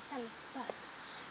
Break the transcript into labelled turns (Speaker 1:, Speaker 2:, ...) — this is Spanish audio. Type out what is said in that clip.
Speaker 1: hasta las patas.